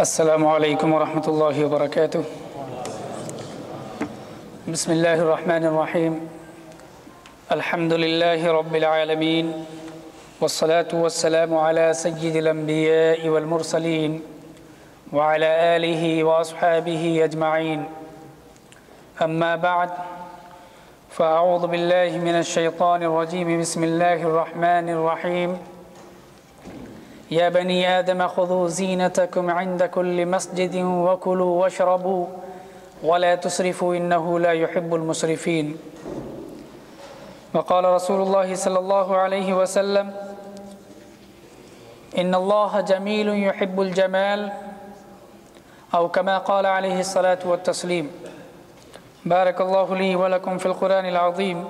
السلام عليكم ورحمة الله وبركاته. بسم الله الرحمن الرحيم. الحمد لله رب العالمين والصلاة والسلام على سيد الأنبياء والمرسلين وعلى آله وأصحابه أجمعين. أما بعد فأعوذ بالله من الشيطان الرجيم. بسم الله الرحمن الرحيم. يا بني آدم خذوا زينتكم عند كل مسجد وكلوا واشربوا ولا تسرفوا إنه لا يحب المسرفين. وقال رسول الله صلى الله عليه وسلم إن الله جميل يحب الجمال أو كما قال عليه الصلاة والتسليم بارك الله لي ولكم في القرآن العظيم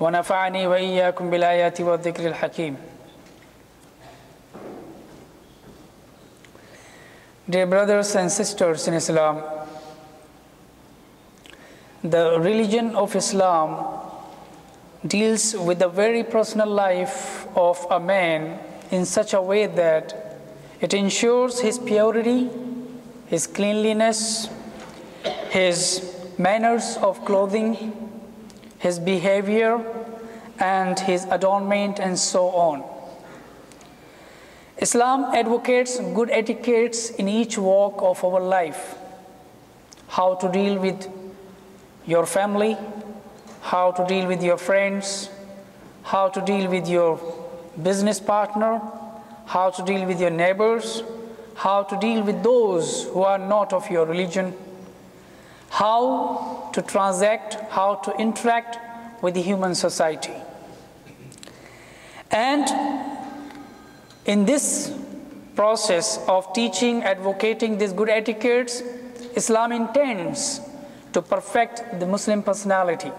ونفعني وإياكم بالآيات والذكر الحكيم. Dear brothers and sisters in Islam, the religion of Islam deals with the very personal life of a man in such a way that it ensures his purity, his cleanliness, his manners of clothing, his behavior, and his adornment, and so on. Islam advocates good etiquettes in each walk of our life how to deal with your family, how to deal with your friends, how to deal with your business partner, how to deal with your neighbors, how to deal with those who are not of your religion, how to transact, how to interact with the human society. And in this process of teaching, advocating these good etiquettes, Islam intends to perfect the Muslim personality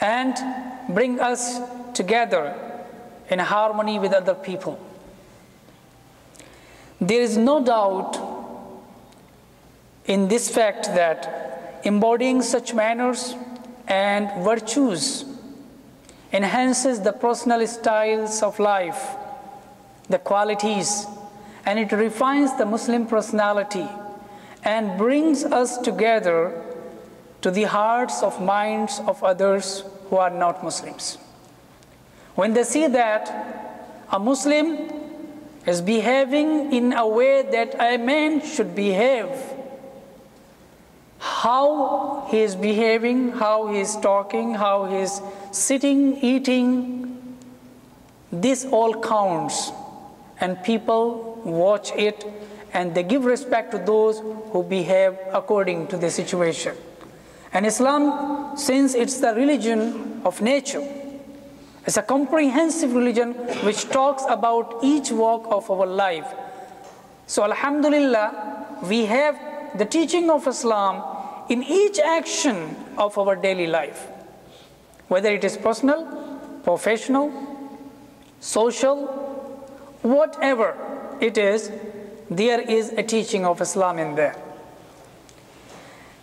and bring us together in harmony with other people. There is no doubt in this fact that embodying such manners and virtues enhances the personal styles of life the qualities, and it refines the Muslim personality and brings us together to the hearts of minds of others who are not Muslims. When they see that a Muslim is behaving in a way that a man should behave, how he is behaving, how he is talking, how he is sitting, eating, this all counts and people watch it and they give respect to those who behave according to the situation. And Islam, since it's the religion of nature, it's a comprehensive religion which talks about each walk of our life. So, Alhamdulillah, we have the teaching of Islam in each action of our daily life, whether it is personal, professional, social, whatever it is, there is a teaching of Islam in there.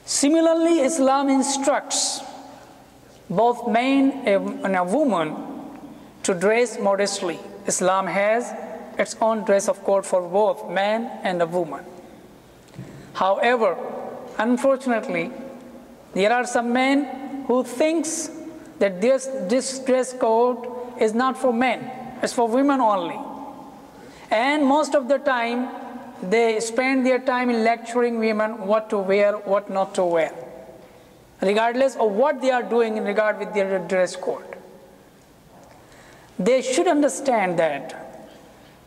Similarly, Islam instructs both men and a woman to dress modestly. Islam has its own dress of code for both man and a woman. However, unfortunately, there are some men who thinks that this, this dress code is not for men, it's for women only. And most of the time, they spend their time in lecturing women what to wear, what not to wear, regardless of what they are doing in regard with their dress code. They should understand that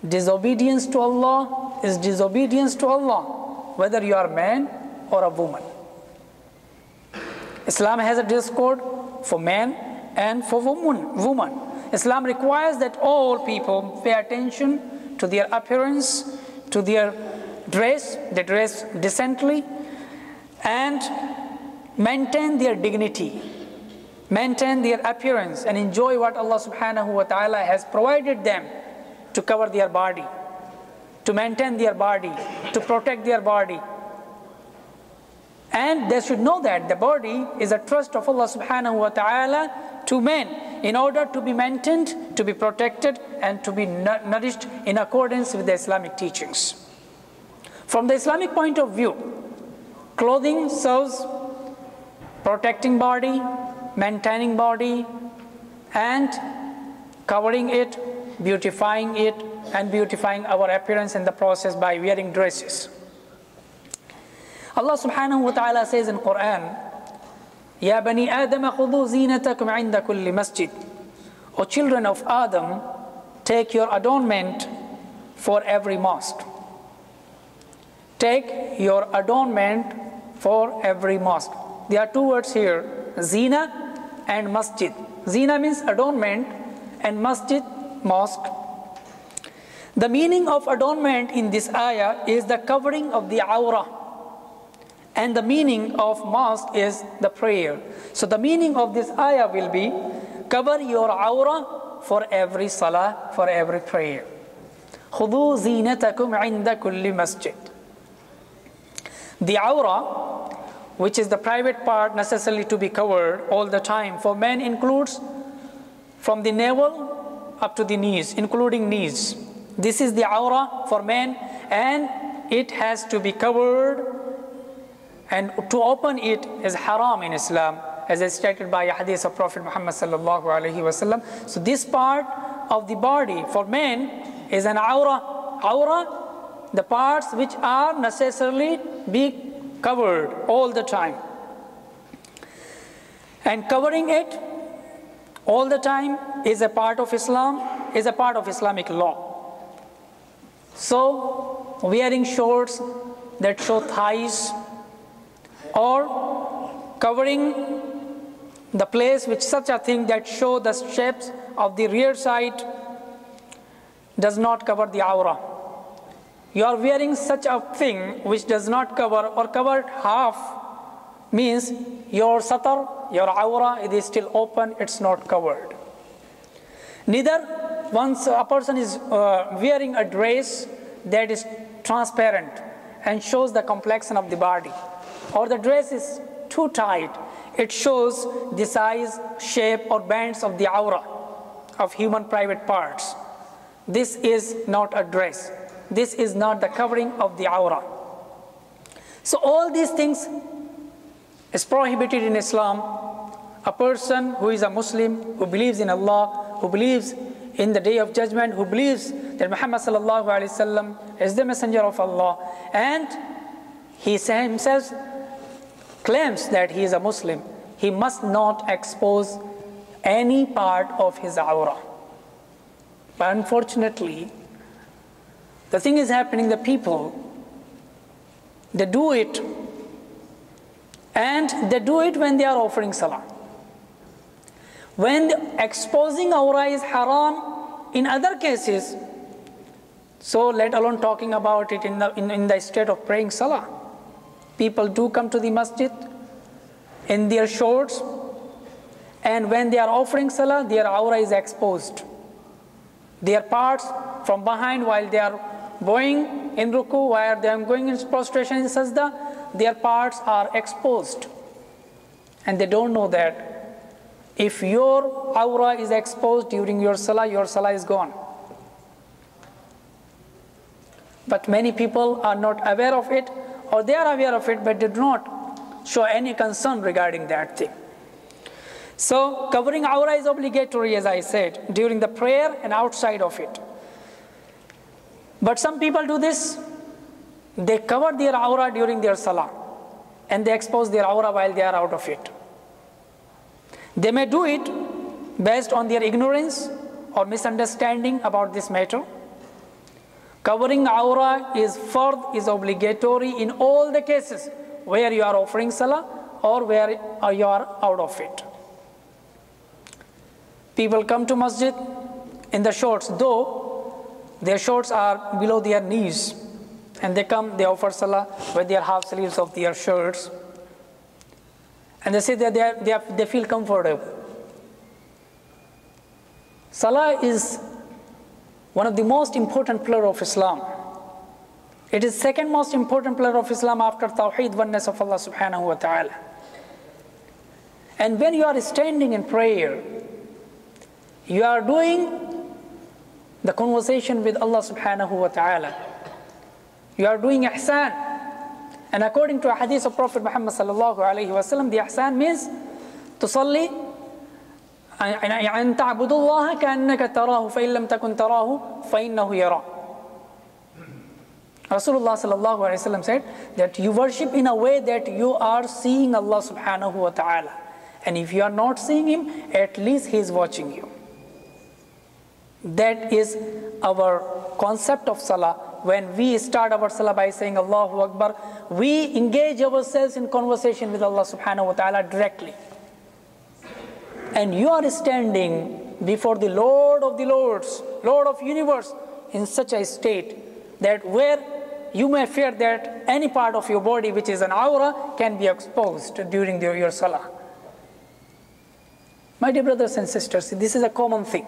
disobedience to Allah is disobedience to Allah, whether you are a man or a woman. Islam has a dress code for men and for woman. woman. Islam requires that all people pay attention to their appearance, to their dress, they dress decently, and maintain their dignity, maintain their appearance, and enjoy what Allah subhanahu wa ta'ala has provided them to cover their body, to maintain their body, to protect their body. And they should know that the body is a trust of Allah subhanahu wa ta'ala to men in order to be maintained, to be protected, and to be nourished in accordance with the Islamic teachings. From the Islamic point of view, clothing serves protecting body, maintaining body, and covering it, beautifying it, and beautifying our appearance in the process by wearing dresses. Allah subhanahu wa ta'ala says in Quran, Ya bani Adam khudhu zinatakum inda kulli masjid. O children of Adam, take your adornment for every mosque. Take your adornment for every mosque. There are two words here, zina and masjid. Zina means adornment and masjid, mosque. The meaning of adornment in this ayah is the covering of the aura. And the meaning of mosque is the prayer. So the meaning of this ayah will be cover your aura for every salah, for every prayer. خذوا زينتكم عند كل مسجد. The aura, which is the private part necessarily to be covered all the time for men includes from the navel up to the knees, including knees. This is the aura for men and it has to be covered and to open it is haram in Islam as is stated by a hadith of Prophet Muhammad sallallahu alaihi wasallam. So this part of the body for men is an aura. Aura, the parts which are necessarily be covered all the time. And covering it all the time is a part of Islam, is a part of Islamic law. So, wearing shorts that show thighs or covering the place with such a thing that show the shapes of the rear side does not cover the aura. You are wearing such a thing which does not cover or covered half means your satar, your aura, it is still open, it's not covered. Neither once a person is uh, wearing a dress that is transparent and shows the complexion of the body, or the dress is too tight, it shows the size, shape, or bands of the aura of human private parts. This is not a dress. This is not the covering of the aura. So, all these things is prohibited in Islam. A person who is a Muslim, who believes in Allah, who believes in the day of judgment, who believes that Muhammad is the messenger of Allah, and he himself claims that he is a Muslim, he must not expose any part of his aura. But unfortunately, the thing is happening, the people, they do it, and they do it when they are offering salah. When exposing aura is haram in other cases, so let alone talking about it in the, in, in the state of praying salah. People do come to the masjid in their shorts, and when they are offering salah, their aura is exposed. Their parts from behind while they are going in ruku, while they are going in prostration in sajda, their parts are exposed. And they don't know that. If your aura is exposed during your salah, your salah is gone. But many people are not aware of it, or they are aware of it, but do not show any concern regarding that thing. So, covering aura is obligatory, as I said, during the prayer and outside of it. But some people do this, they cover their aura during their salah and they expose their aura while they are out of it. They may do it based on their ignorance or misunderstanding about this matter. Covering aura is fard is obligatory in all the cases where you are offering salah or where you are out of it. People come to masjid in the shorts, though their shorts are below their knees, and they come, they offer salah with their half sleeves of their shirts, and they say that they, are, they, are, they feel comfortable. Salah is one of the most important pillar of Islam. It is second most important pillar of Islam after Tawheed, oneness of Allah subhanahu wa ta'ala. And when you are standing in prayer, you are doing the conversation with Allah subhanahu wa ta'ala. You are doing ihsan. And according to a hadith of Prophet Muhammad sallallahu alayhi wa sallam, the ihsan means to salli أن تعبد الله كأنك تراه فإن لم تكن تراه فإنه يرى. Rasulullah sallallahu alayhi wasallam said that you worship in a way that you are seeing Allah subhanahu wa ta'ala. And if you are not seeing Him, at least He is watching you. That is our concept of Salah. When we start our Salah by saying Allahu Akbar, we engage ourselves in conversation with Allah subhanahu wa ta'ala directly. And you are standing before the Lord of the Lords, Lord of universe, in such a state that where you may fear that any part of your body which is an aura can be exposed during the, your salah. My dear brothers and sisters, this is a common thing.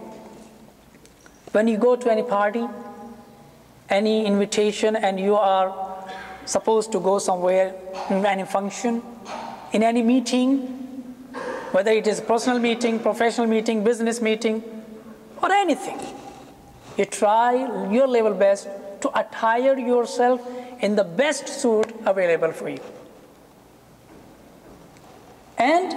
When you go to any party, any invitation, and you are supposed to go somewhere in any function, in any meeting, whether it is personal meeting, professional meeting, business meeting, or anything, you try your level best to attire yourself in the best suit available for you. And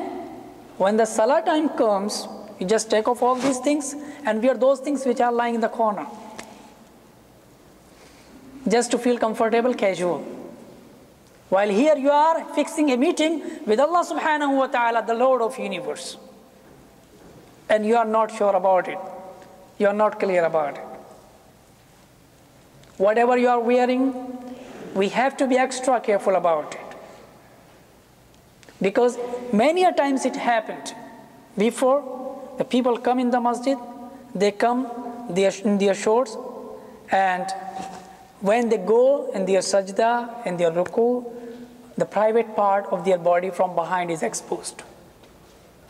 when the salah time comes, you just take off all these things and wear those things which are lying in the corner. Just to feel comfortable, casual. While here you are fixing a meeting with Allah subhanahu wa ta'ala, the Lord of universe. And you are not sure about it. You are not clear about it. Whatever you are wearing, we have to be extra careful about it. Because many a times it happened before the people come in the masjid, they come in their shorts, and when they go in their sajda, in their ruku, the private part of their body from behind is exposed.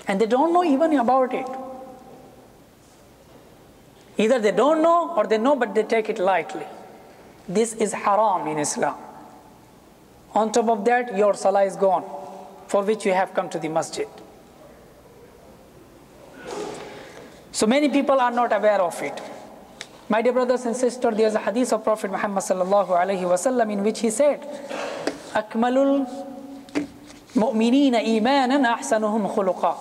And they don't know even about it. Either they don't know or they know but they take it lightly. This is haram in Islam. On top of that, your salah is gone, for which you have come to the masjid. So many people are not aware of it. My dear brothers and sisters, there is a hadith of Prophet Muhammad sallallahu alaihi wasallam in which he said, "Akmalul mu'minina imanan ahsanuhum khuluqa."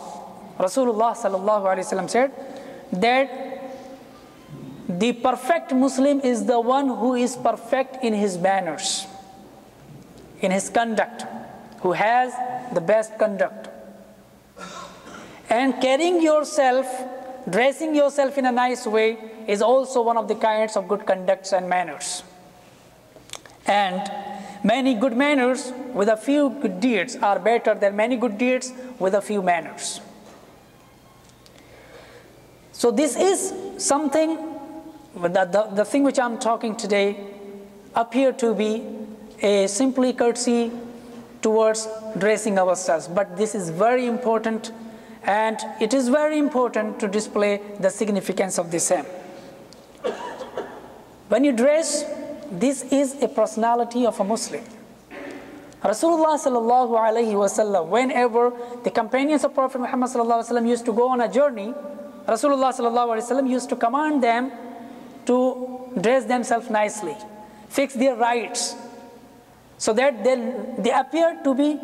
Rasulullah sallallahu alaihi wasallam said that the perfect Muslim is the one who is perfect in his manners, in his conduct, who has the best conduct. And carrying yourself, dressing yourself in a nice way is also one of the kinds of good conducts and manners. And many good manners with a few good deeds are better than many good deeds with a few manners. So, this is something, the, the, the thing which I'm talking today appear to be a simply courtesy towards dressing ourselves. But this is very important and it is very important to display the significance of the same. When you dress, this is a personality of a Muslim. Rasulullah sallallahu wasallam, whenever the companions of Prophet Muhammad sallallahu wasallam used to go on a journey, Rasulullah sallallahu wasallam used to command them to dress themselves nicely, fix their rights, so that they, they appear to be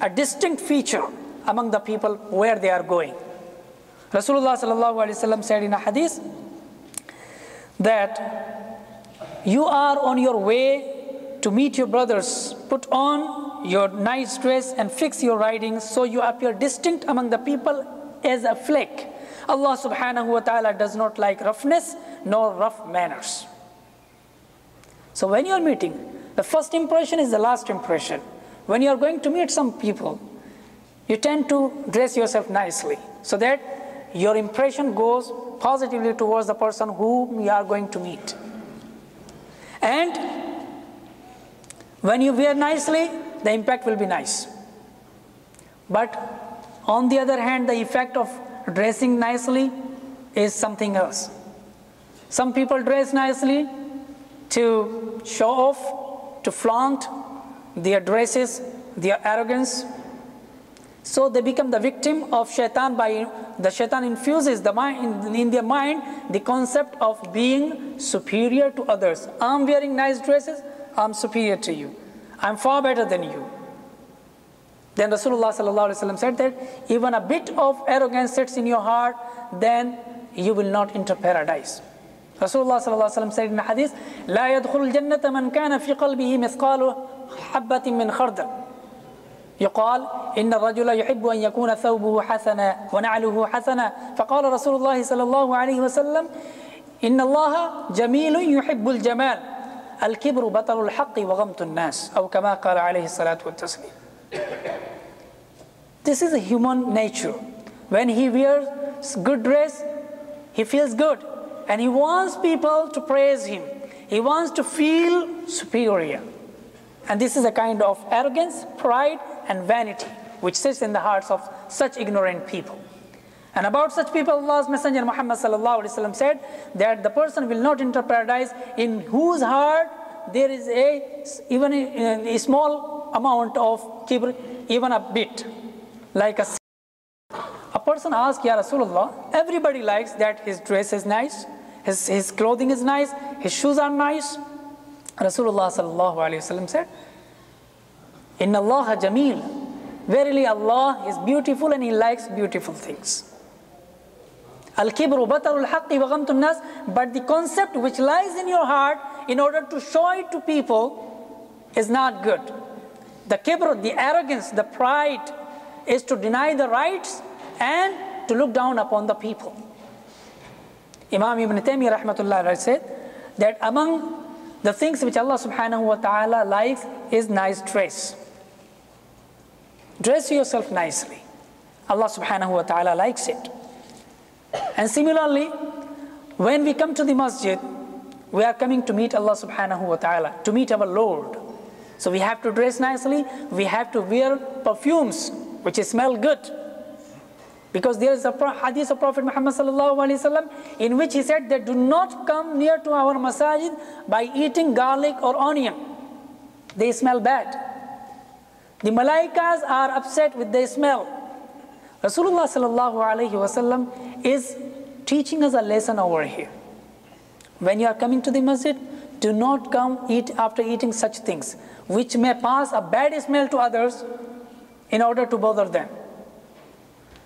a distinct feature among the people where they are going. Rasulullah said in a hadith that you are on your way to meet your brothers. Put on your nice dress and fix your riding so you appear distinct among the people as a fleck. Allah subhanahu wa ta'ala does not like roughness nor rough manners. So when you are meeting, the first impression is the last impression. When you are going to meet some people, you tend to dress yourself nicely so that your impression goes positively towards the person whom you are going to meet. And when you wear nicely, the impact will be nice. But on the other hand, the effect of dressing nicely is something else. Some people dress nicely to show off, to flaunt their dresses, their arrogance. So they become the victim of shaitan by the shaitan infuses the mind in, in their mind the concept of being superior to others. I'm wearing nice dresses, I'm superior to you. I'm far better than you. Then Rasulullah ﷺ said that even a bit of arrogance sits in your heart, then you will not enter paradise. Rasulullah ﷺ said in the hadith, لا يدخل الجنة من كان في قلبه مثقال حبة من خردل. يقال إن الرجل يحب أن يكون ثوبه حسنا ونعله حسنا فقال رسول الله صلى الله عليه وسلم إن الله جميل يحب الجمال الكبر بطل الحق وغمط الناس أو كما قال عليه الصلاة والتسليم This is human nature. When he wears good dress, he feels good and he wants people to praise him. He wants to feel superior. And this is a kind of arrogance, pride, and vanity which sits in the hearts of such ignorant people. And about such people, Allah's Messenger Muhammad said that the person will not enter paradise in whose heart there is a even a, a small amount of kibr, even a bit, like a. A person asks, Ya Rasulullah, everybody likes that his dress is nice, his, his clothing is nice, his shoes are nice. Rasulullah sallallahu said, Inna Allah jameel. Verily Allah is beautiful and He likes beautiful things. Al-kibru batarul haqqi wa nas. But the concept which lies in your heart in order to show it to people is not good. The kibr, the arrogance, the pride is to deny the rights and to look down upon the people. Imam Ibn Taymiyyah rahmatullah said that among the things which Allah subhanahu wa ta'ala likes is nice dress. Dress yourself nicely. Allah subhanahu wa ta'ala likes it. And similarly, when we come to the masjid, we are coming to meet Allah subhanahu wa ta'ala, to meet our Lord. So we have to dress nicely, we have to wear perfumes which smell good. Because there is a hadith of Prophet Muhammad in which he said that do not come near to our masajid by eating garlic or onion. They smell bad. The malaikas are upset with the smell. Rasulullah sallallahu wasallam is teaching us a lesson over here. When you are coming to the masjid, do not come eat after eating such things, which may pass a bad smell to others in order to bother them.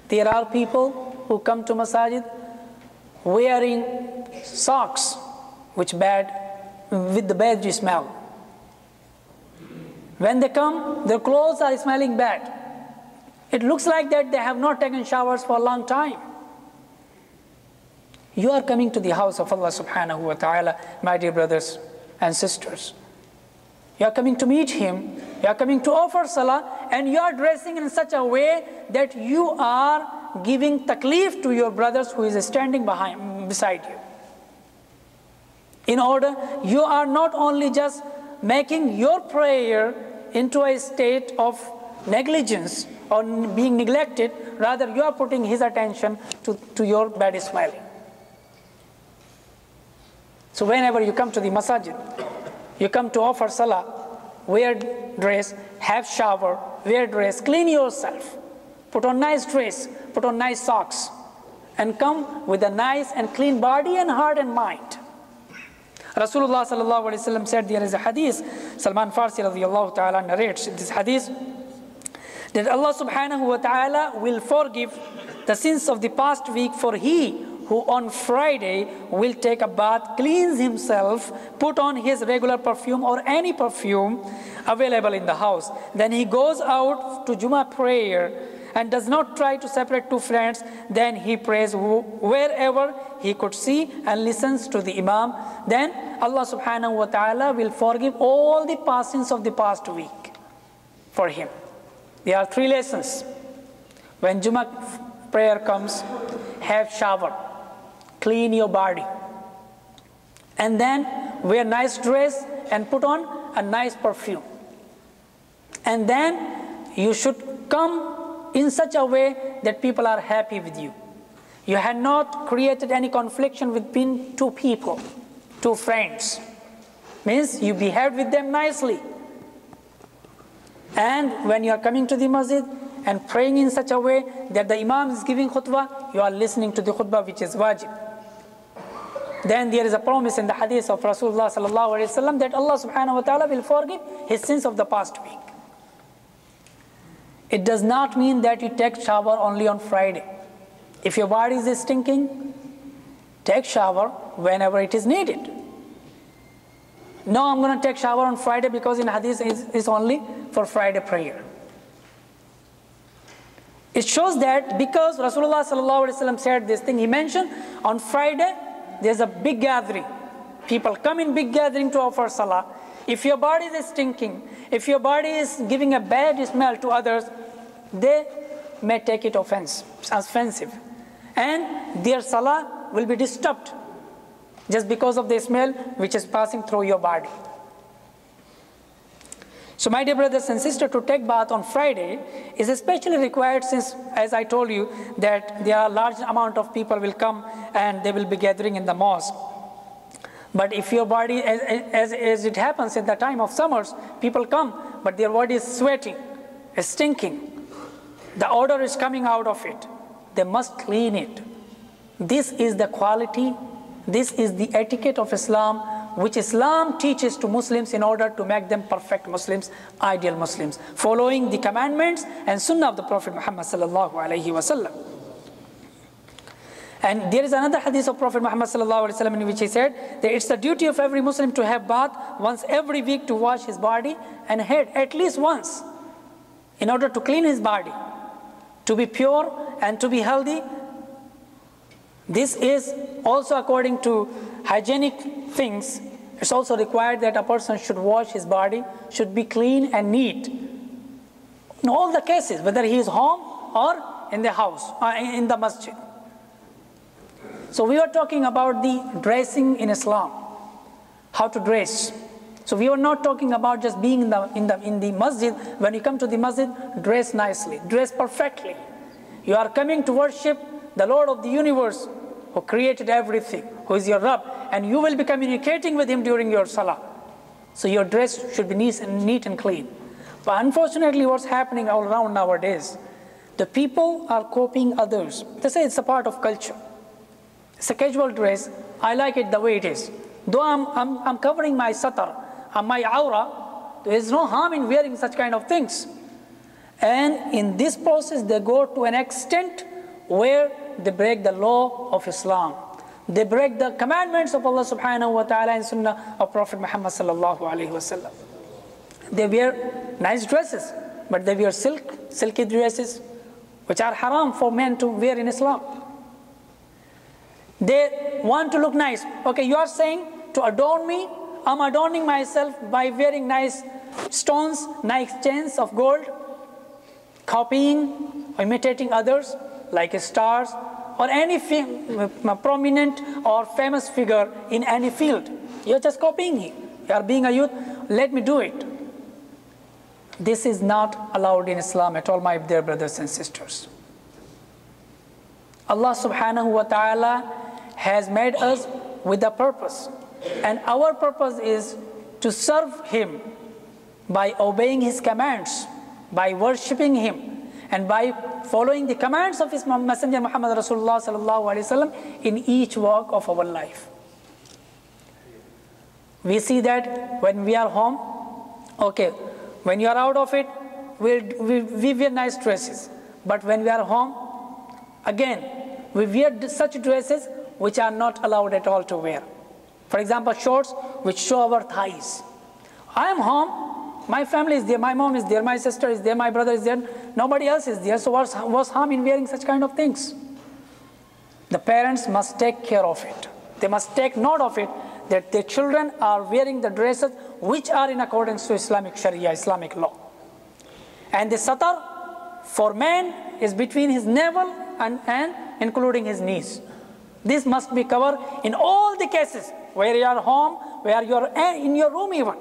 There are people who come to masajid wearing socks which bad with the bad smell. When they come, their clothes are smelling bad. It looks like that they have not taken showers for a long time. You are coming to the house of Allah subhanahu wa ta'ala, my dear brothers and sisters. You are coming to meet Him, you are coming to offer salah, and you are dressing in such a way that you are giving taklif to your brothers who is standing behind, beside you. In order, you are not only just making your prayer into a state of negligence or being neglected, rather, you are putting His attention to, to your bad smiling. So whenever you come to the masajid, you come to offer salah, wear dress, have shower, wear dress, clean yourself, put on nice dress, put on nice socks, and come with a nice and clean body and heart and mind. Rasulullah sallallahu wasallam said there is a hadith. Salman Farsi radiallahu ta'ala narrates this hadith that Allah subhanahu wa ta'ala will forgive the sins of the past week for he who on Friday will take a bath, cleanse himself, put on his regular perfume or any perfume available in the house. Then he goes out to Juma prayer and does not try to separate two friends. Then he prays wherever he could see and listens to the Imam. Then Allah subhanahu wa ta'ala will forgive all the past sins of the past week for him. There are three lessons. When Juma prayer comes, have shower clean your body. And then wear nice dress and put on a nice perfume. And then you should come in such a way that people are happy with you. You had not created any confliction between two people, two friends. Means you behaved with them nicely. And when you are coming to the masjid and praying in such a way that the imam is giving khutbah, you are listening to the khutbah which is wajib. then there is a promise in the hadith of Rasulullah that Allah subhanahu wa ta'ala will forgive his sins of the past week. It does not mean that you take shower only on Friday. If your body is stinking, take shower whenever it is needed. No, I'm going to take shower on Friday because in hadith is only for Friday prayer. It shows that because Rasulullah said this thing, he mentioned on Friday there's a big gathering. People come in big gathering to offer salah. If your body is stinking, if your body is giving a bad smell to others, they may take it offense, offensive. And their salah will be disturbed just because of the smell which is passing through your body. So, my dear brothers and sisters, to take bath on Friday is especially required since, as I told you, that there are large amount of people will come and they will be gathering in the mosque. But if your body, as, as, as it happens in the time of summers, people come, but their body is sweating, is stinking, the odor is coming out of it. They must clean it. This is the quality, this is the etiquette of Islam which Islam teaches to Muslims in order to make them perfect Muslims, ideal Muslims, following the commandments and sunnah of the Prophet Muhammad sallallahu alaihi wasallam. And there is another hadith of Prophet Muhammad sallallahu alaihi wasallam in which he said that it's the duty of every Muslim to have bath once every week to wash his body and head at least once in order to clean his body, to be pure and to be healthy. This is also according to hygienic things, it's also required that a person should wash his body, should be clean and neat. In all the cases, whether he is home or in the house, uh, in the masjid. So we are talking about the dressing in Islam, how to dress. So we are not talking about just being in the, in the, in the masjid. When you come to the masjid, dress nicely, dress perfectly. You are coming to worship the Lord of the universe who created everything, who is your Rabb, and you will be communicating with Him during your Salah. So your dress should be neat and, neat and clean. But unfortunately, what's happening all around nowadays, the people are copying others. They say it's a part of culture. It's a casual dress. I like it the way it is. Though I'm, I'm, I'm covering my satar my aura, there is no harm in wearing such kind of things. And in this process, they go to an extent where they break the law of Islam. They break the commandments of Allah subhanahu wa ta'ala and sunnah of Prophet Muhammad sallallahu alayhi wasallam. They wear nice dresses, but they wear silk, silky dresses, which are haram for men to wear in Islam. They want to look nice. Okay, you are saying to adorn me, I'm adorning myself by wearing nice stones, nice chains of gold, copying, imitating others like stars or any uh, prominent or famous figure in any field. You're just copying him. You are being a youth, let me do it. This is not allowed in Islam at all, my dear brothers and sisters. Allah subhanahu wa ta'ala has made us with a purpose. And our purpose is to serve Him by obeying His commands, by worshipping Him, and by following the commands of his messenger Muhammad Rasulullah in each walk of our life. We see that when we are home, okay, when you are out of it, we, we, we wear nice dresses. But when we are home, again, we wear such dresses which are not allowed at all to wear. For example, shorts which show our thighs. I am home, my family is there, my mom is there, my sister is there, my brother is there, nobody else is there. So what's, what's harm in wearing such kind of things? The parents must take care of it. They must take note of it that their children are wearing the dresses which are in accordance to Islamic Sharia, Islamic law. And the satar for man is between his navel and, and including his knees. This must be covered in all the cases where you are home, where you are eh, in your room even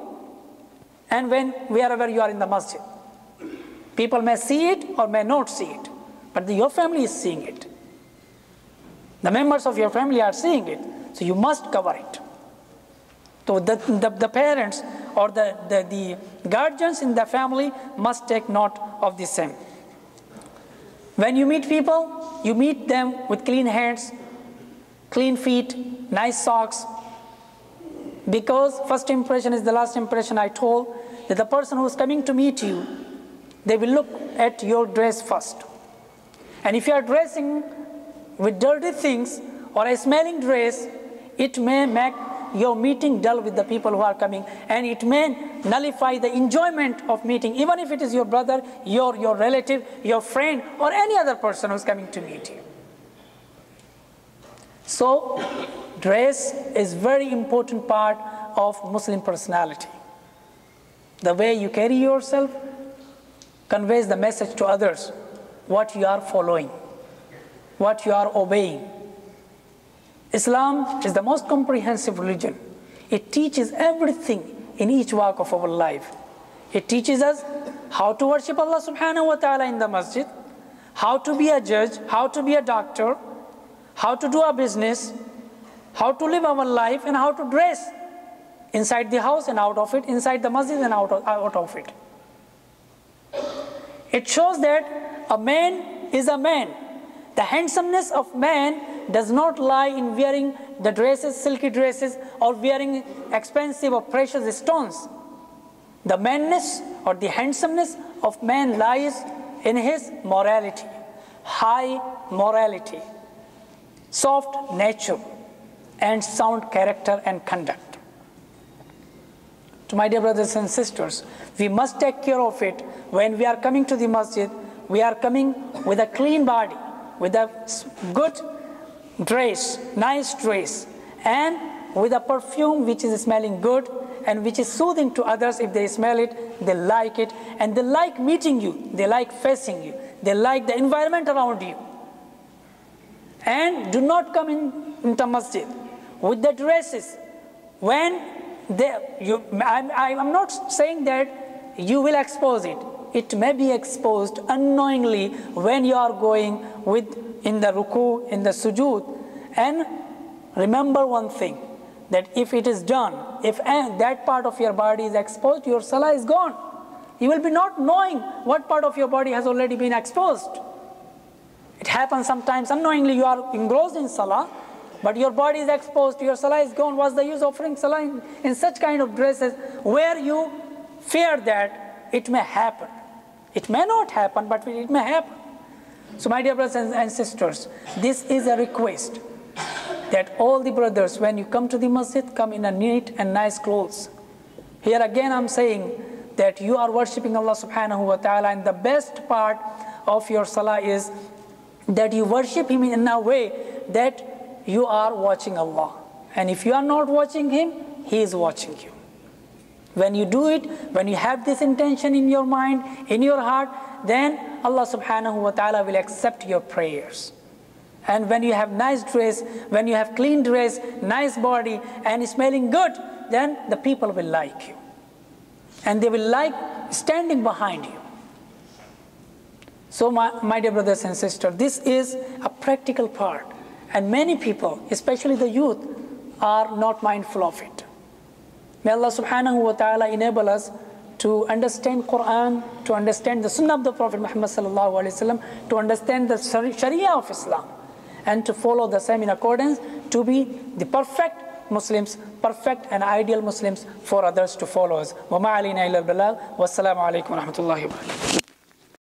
and when wherever you are in the masjid. People may see it or may not see it, but the, your family is seeing it. The members of your family are seeing it, so you must cover it. So the, the, the parents or the, the, the guardians in the family must take note of the same. When you meet people, you meet them with clean hands, clean feet, nice socks. Because first impression is the last impression, I told that the person who is coming to meet you, they will look at your dress first. And if you are dressing with dirty things or a smelling dress, it may make your meeting dull with the people who are coming. And it may nullify the enjoyment of meeting. Even if it is your brother your your relative your friend or any other person who's coming to meet you so dress is very important part of muslim personality the way you carry yourself conveys the message to others what you are following what you are obeying Islam is the most comprehensive religion. It teaches everything in each walk of our life. It teaches us how to worship Allah subhanahu wa ta'ala in the masjid, how to be a judge, how to be a doctor, how to do our business, how to live our life, and how to dress inside the house and out of it, inside the masjid and out of, out of it. It shows that a man is a man. The handsomeness of man does not lie in wearing the dresses, silky dresses, or wearing expensive or precious stones. The manness or the handsomeness of man lies in his morality, high morality, soft nature, and sound character and conduct. To my dear brothers and sisters, we must take care of it when we are coming to the masjid. We are coming with a clean body, with a good dress, nice dress, and with a perfume which is smelling good and which is soothing to others. If they smell it, they like it, and they like meeting you, they like facing you, they like the environment around you. And do not come in, into masjid with the dresses when they, you, I'm, I'm not saying that you will expose it. It may be exposed unknowingly when you are going with in the ruku, in the sujood. And remember one thing that if it is done, if that part of your body is exposed, your salah is gone. You will be not knowing what part of your body has already been exposed. It happens sometimes unknowingly you are engrossed in salah, but your body is exposed, your salah is gone. What's the use of offering salah in, in such kind of dresses where you fear that it may happen? It may not happen, but it may happen. So, my dear brothers and sisters, this is a request that all the brothers, when you come to the masjid, come in a neat and nice clothes. Here again, I'm saying that you are worshipping Allah subhanahu wa ta'ala, and the best part of your salah is that you worship Him in a way that you are watching Allah. And if you are not watching Him, He is watching you. When you do it, when you have this intention in your mind, in your heart, then Allah subhanahu wa ta'ala will accept your prayers. And when you have nice dress, when you have clean dress, nice body, and smelling good, then the people will like you. And they will like standing behind you. So, my, my dear brothers and sisters, this is a practical part. And many people, especially the youth, are not mindful of it. May Allah subhanahu wa ta'ala enable us to understand Quran, to understand the Sunnah of the Prophet Muhammad sallallahu alaihi wasallam, to understand the Sharia of Islam, and to follow the same in accordance to be the perfect Muslims, perfect and ideal Muslims for others to follow us. وما علينا إلا البلاغ والسلام عليكم ورحمة الله وبركاته